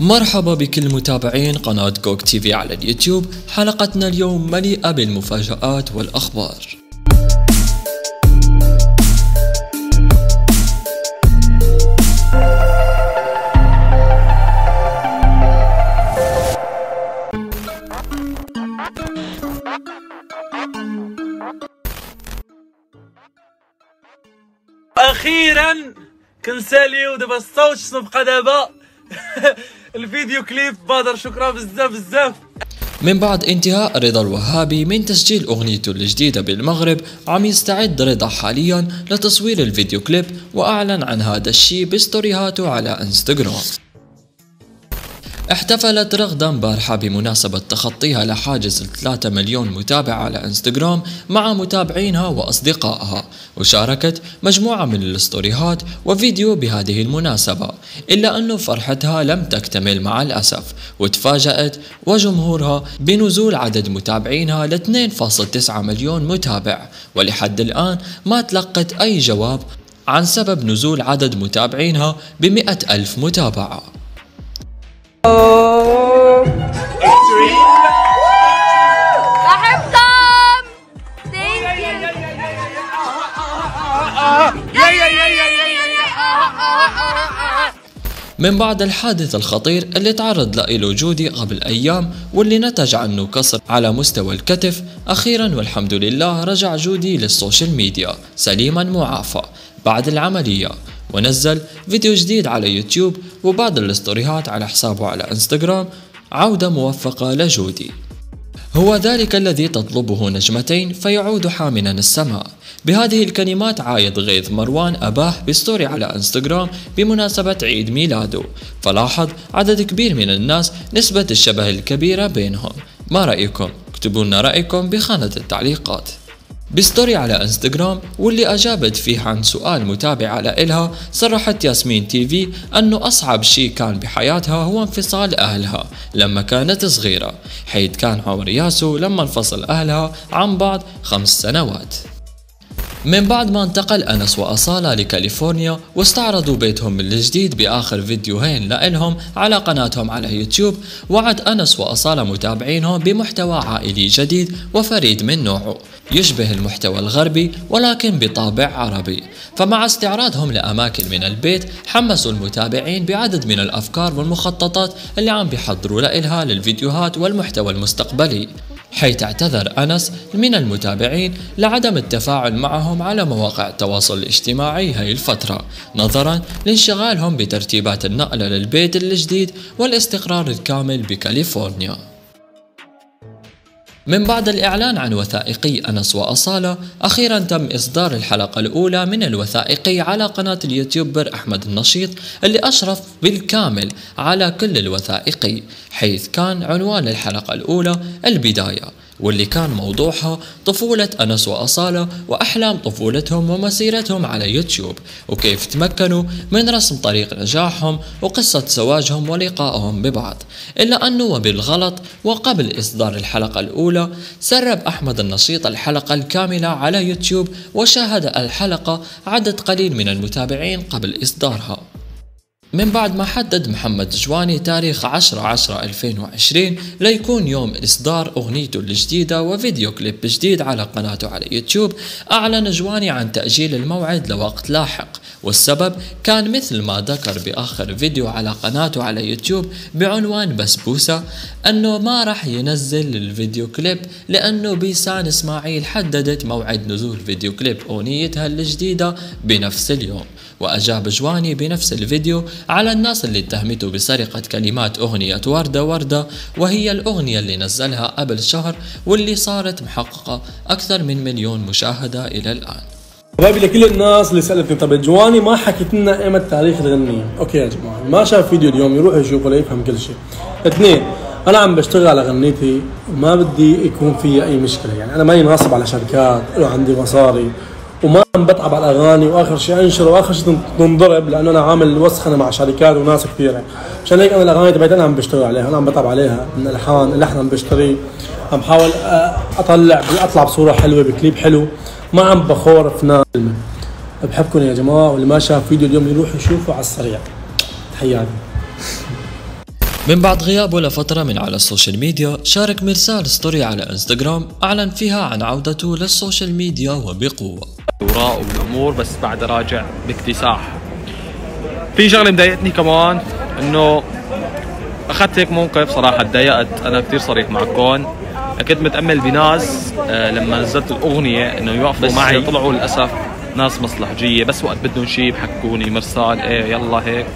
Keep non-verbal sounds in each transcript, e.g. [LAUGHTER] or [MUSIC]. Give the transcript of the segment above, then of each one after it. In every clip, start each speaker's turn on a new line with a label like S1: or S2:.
S1: مرحبا بكل متابعين قناة كوك تي في على اليوتيوب. حلقتنا اليوم مليئة بالمفاجآت والأخبار.
S2: أخيرا كنساليو دابا الصوت شنو بقى دابا؟ [LAUGHS] ال video clip بادر شكرا بزاف بزاف.
S1: من بعد انتهاء رضا الوهابي من تسجيل أغنيته الجديدة بالمغرب عم يستعد رضا حاليا لتصوير ال video clip وأعلن عن هذا الشي ب story هاته على إنستغرام. احتفلت رغدة مبارحة بمناسبة تخطيها لحاجز 3 مليون متابع على انستغرام مع متابعينها وأصدقائها. وشاركت مجموعة من الستوريهات وفيديو بهذه المناسبة إلا أنه فرحتها لم تكتمل مع الأسف وتفاجأت وجمهورها بنزول عدد متابعينها ل 2.9 مليون متابع. ولحد الآن ما تلقت أي جواب عن سبب نزول عدد متابعينها بمئة ألف متابعة. من بعد الحادث الخطير اللي تعرض له جودي قبل أيام واللي نتج عنه كسر على مستوى الكتف أخيرا والحمد لله رجع جودي لل social media سليما معافى. بعد العملية ونزل فيديو جديد على يوتيوب وبعض الاستوريهات على حسابه على إنستغرام عودة موفقة لجودي. هو ذلك الذي تطلبه نجمتين فيعود حاملا السماء. بهذه الكلمات عايد غيث مروان أباه ب story على إنستغرام بمناسبة عيد ميلاده. فلاحظ عدد كبير من الناس نسبة الشبه الكبيرة بينهم. ما رأيكم؟ اكتبوا لنا رأيكم بخانة التعليقات. بستوري على انستغرام واللي أجابت فيه عن سؤال متابعة لإلها صرحت ياسمين تي في أنه أصعب شيء كان بحياتها هو انفصال أهلها لما كانت صغيرة حيث كان عمر ياسو لما انفصل أهلها عن بعض خمس سنوات. من بعد ما انتقل أنس وأصالة لكاليفورنيا واستعرضوا بيتهم الجديد بآخر فيديوهين لإلهم على قناتهم على يوتيوب وعد أنس وأصالة متابعينهم بمحتوى عائلي جديد وفريد من نوعه. يشبه المحتوى الغربي ولكن بطابع عربي. فمع استعراضهم لأماكن من البيت حمسوا المتابعين بعدد من الأفكار والمخططات اللي عم بيحضروا لإلها للفيديوهات والمحتوى المستقبلي. حيث اعتذر أنس من المتابعين لعدم التفاعل معهم على مواقع التواصل الاجتماعي هاي الفترة نظرا لانشغالهم بترتيبات النقلة للبيت الجديد والاستقرار الكامل بكاليفورنيا. من بعد الإعلان عن وثائقي أنس وأصالة أخيرا تم إصدار الحلقة الأولى من الوثائقي على قناة اليوتيوبر أحمد النشيط اللي أشرف بالكامل على كل الوثائقي حيث كان عنوان الحلقة الأولى البداية. واللي كان موضوعها طفولة أنس وأصالة وأحلام طفولتهم ومسيرتهم على يوتيوب وكيف تمكنوا من رسم طريق نجاحهم وقصة زواجهم ولقائهم ببعض. إلا أنه وبالغلط وقبل إصدار الحلقة الأولى سرب أحمد النشيط الحلقة الكاملة على يوتيوب وشاهد الحلقة عدد قليل من المتابعين قبل إصدارها. من بعد ما حدد محمد جواني تاريخ 10 10 2020 ليكون يوم إصدار أغنيته الجديدة وفيديو كليب جديد على قناته على يوتيوب. أعلن جواني عن تأجيل الموعد لوقت لاحق. والسبب كان مثل ما ذكر بآخر فيديو على قناته على يوتيوب بعنوان بسبوسة أنه ما راح ينزل الفيديو كليب لأنه بيسان إسماعيل حددت موعد نزول فيديو كليب أغنيتها الجديدة بنفس اليوم. وأجاب جواني بنفس الفيديو على الناس اللي اتهمته بسرقة كلمات أغنية وردة وردة وهي الأغنية اللي نزلها قبل شهر واللي صارت محققة أكثر من مليون مشاهدة إلى الآن.
S3: حبايبي لكل الناس اللي سألتني طب جواني ما حكيت لنا ايمت تاريخ الغنية okay يا جماعة ما شاف فيديو اليوم يروح يشوفه ليفهم كل شيء. اثنين أنا عم بشتغل على غنيتي وما بدي يكون في أي مشكلة. يعني أنا ماني ناصب على شركات وعندي مصاري. وما عم بتعب على الأغاني وآخر شيء أنشر وآخر شيء تنضرب لأنه أنا عامل وسخنة مع شركات وناس كثيره عشان هيك أنا الأغاني تبعتي أنا عم بشتغل عليها أنا عم بتعب عليها من ألحان اللحن عم بشتريه عم بحاول أطلع أطلع بصورة حلوة بكليب حلو. ما عم بخور في ناس بحبكم يا جماعة واللي ما شاف فيديو اليوم يروح يشوفه على السريع. تحياتي.
S1: من بعد غيابه لفترة من على ال social media شارك مرسال story على إنستغرام أعلن فيها عن عودته لل social media وبقوة.
S4: وراء والامور بس بعد راجع باكتساح. في شغلة مضايقتني كمان إنه أخذت هيك موقف صراحة تضايقت. أنا كثير صريح معكم كنت متأمل بناس آه، لما نزلت الأغنية إنه يوقفوا معي. طلعوا للأسف ناس مصلحجية. بس وقت بدهم شيء بحكوني مرسال إيه يلا هيك.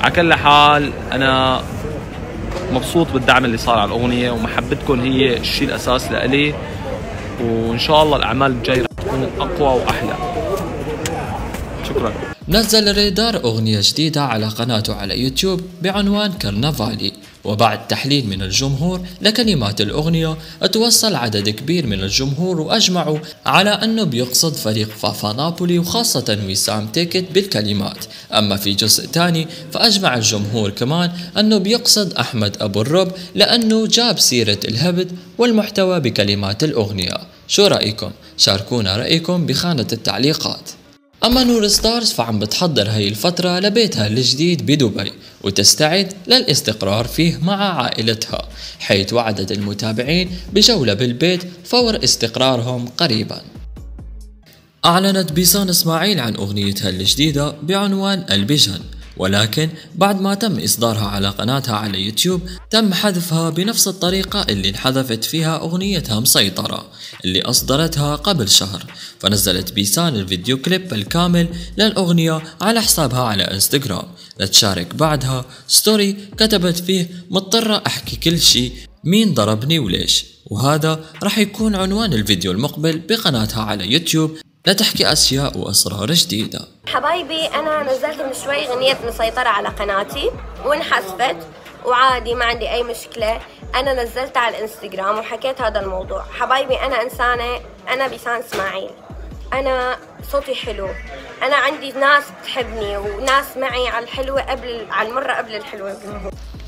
S4: على كل حال أنا مبسوط بالدعم اللي صار على الأغنية ومحبتكم هي الشيء الأساس لإلي. وإن شاء الله الأعمال الجاية تكون أقوى وأحلى. شكرا.
S1: نزل ريدار أغنية جديدة على قناته على يوتيوب بعنوان كرنفالي. وبعد تحليل من الجمهور لكلمات الأغنية توصل عدد كبير من الجمهور وأجمعوا على أنه بيقصد فريق فافا نابولي وخاصة وسام تيكت بالكلمات. أما في جزء تاني فأجمع الجمهور كمان أنه بيقصد أحمد أبو الرب لأنه جاب سيرة الهبد والمحتوى بكلمات الأغنية. شو رأيكم؟ شاركونا رأيكم بخانة التعليقات. أما نور ستارز فعم بتحضر هاي الفترة لبيتها الجديد بدبي وتستعد للاستقرار فيه مع عائلتها حيث وعدت المتابعين بجولة بالبيت فور استقرارهم قريبا. أعلنت بيسان إسماعيل عن أغنيتها الجديدة بعنوان البجن ولكن بعد ما تم إصدارها على قناتها على يوتيوب تم حذفها بنفس الطريقة اللي انحذفت فيها أغنيتها مسيطرة اللي أصدرتها قبل شهر. فنزلت بيسان الفيديو كليب الكامل للأغنية على حسابها على إنستغرام. لتشارك بعدها story كتبت فيه مضطرة أحكي كل شي مين ضربني وليش؟ وهذا راح يكون عنوان الفيديو المقبل بقناتها على يوتيوب. لتحكي أشياء وأسرار جديدة.
S5: حبايبي أنا نزلت من شوي غنية مسيطرة على قناتي وانحذفت وعادي ما عندي أي مشكلة. أنا نزلتها على الإنستغرام وحكيت هذا الموضوع. حبايبي أنا إنسانة أنا بيسان إسماعيل. أنا صوتي حلو. أنا عندي ناس بتحبني وناس معي على الحلوة قبل على المرة قبل الحلوة.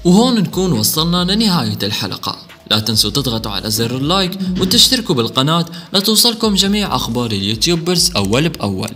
S1: وهون نكون وصلنا لنهاية الحلقة. لا تنسوا تضغطوا على زر ال like وتشتركوا بالقناة لتوصلكم جميع أخبار ال YouTubers أول بأول.